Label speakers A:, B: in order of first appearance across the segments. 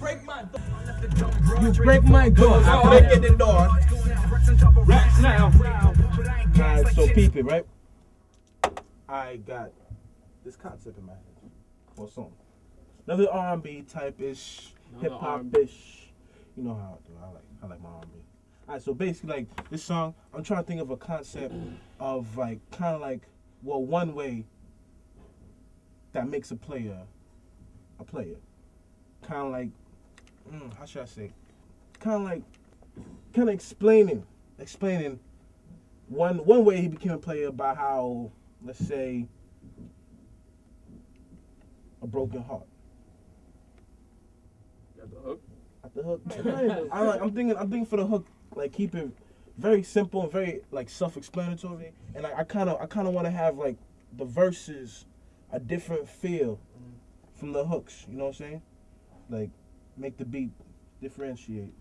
A: break my door.
B: You break my door.
A: I break in the door.
B: Rats now.
C: Alright, so peep it, right? I got this concept in my head for a song. Another R&B type ish,
B: Another
C: hip hop ish. You know how I do. I like I like my R&B. Alright, so basically, like this song, I'm trying to think of a concept of like kind of like well, one way that makes a player a player. Kind of like, mm, how should I say? Kind of like, kind of explaining, explaining one one way he became a player by how let's say a broken heart
B: Got the hook.
C: at the hook. I like, I'm thinking I'm thinking for the hook like keep it very simple and very like self-explanatory and I kind of I kind of want to have like the verses a different feel from the hooks. You know what I'm saying? Like make the beat differentiate.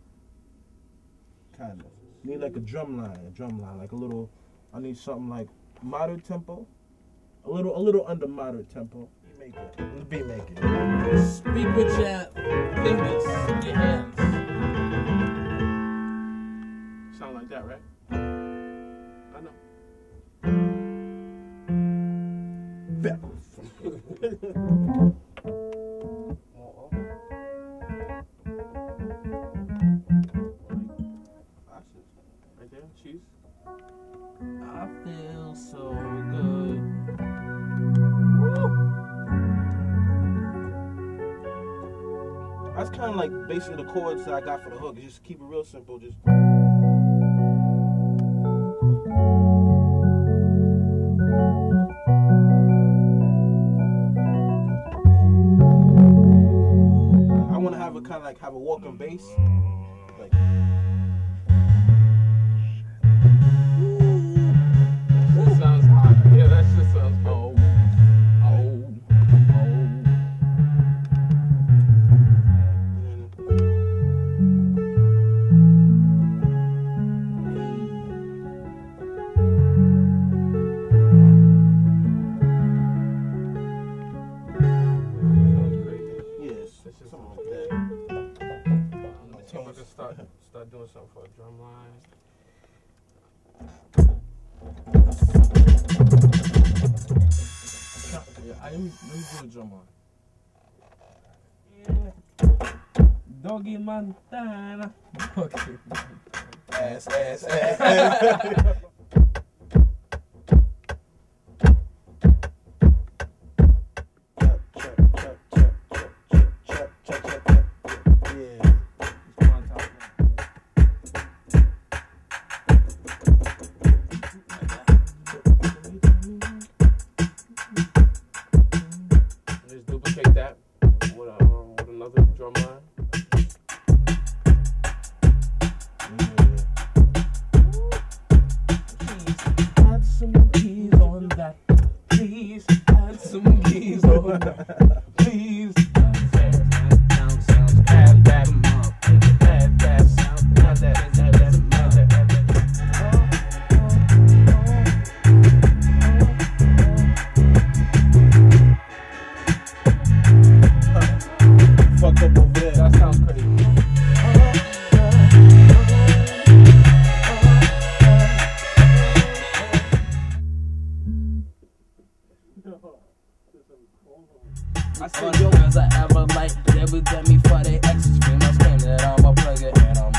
C: Kind of need like a drum line, a drum line, like a little. I need something like moderate tempo, a little a little under moderate tempo. Make it. The beat make it.
A: Speak with your fingers, your hands.
C: Sound like that, right? I know. Right cheese.
A: I feel so good.
C: That's kind of like basically the chords that I got for the hook. Just keep it real simple. Just. I want to have a kind of like have a walking bass. Like,
B: start start doing something for a drum line. Yeah, I, let me let me do a drum line. Doggy Montana. Okay.
C: Ass, ass, ass.
B: Just another drum line.
A: I said, yo, as I ever like, they would let me for they exes. Scream, I scream that I'm a plugger, and I'm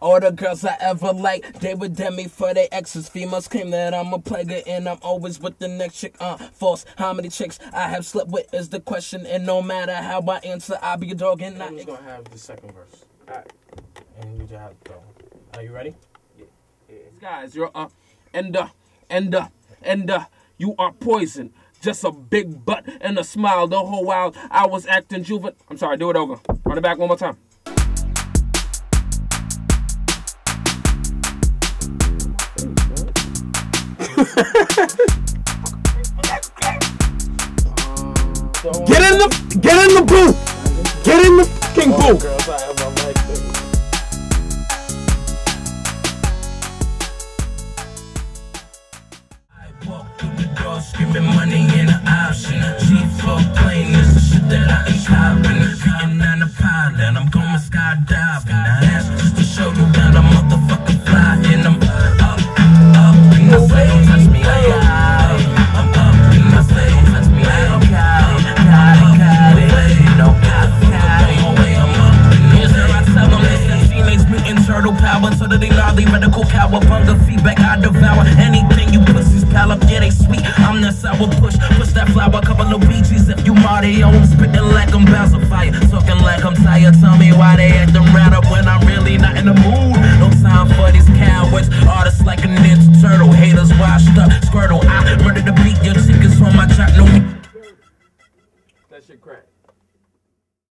B: All
A: the girls I ever liked, they would damn me for their exes. Females claim that I'm a player and I'm always with the next chick. Uh, false. How many chicks I have slept with is the question, and no matter how I answer, I'll be a dog and
C: I'm
A: not.
C: just gonna have the second verse.
B: Alright.
C: And you just have to throw. Are you ready? Yeah.
A: Guys, you're uh, and uh, and uh, and uh, you are poison. Just a big butt and a smile. The whole while I was acting juvenile. I'm sorry. Do it over. Run it back one more time.
C: Get in the get in the booth. Get in the fucking booth.
B: Girls I ever liked. baby.
D: Walk through the door screaming money ain't an option. G4 plane is the shit that I ain't copping. Turtle power. That they gnarly medical cowabunga feedback. I devour anything you pussies pal up. Yeah, they sweet. I'm that sour push. Push that flower, couple of Luigi's. If you Mario, I'm spitting like I'm Bowser Fire. Talking like I'm tired. Tell me why they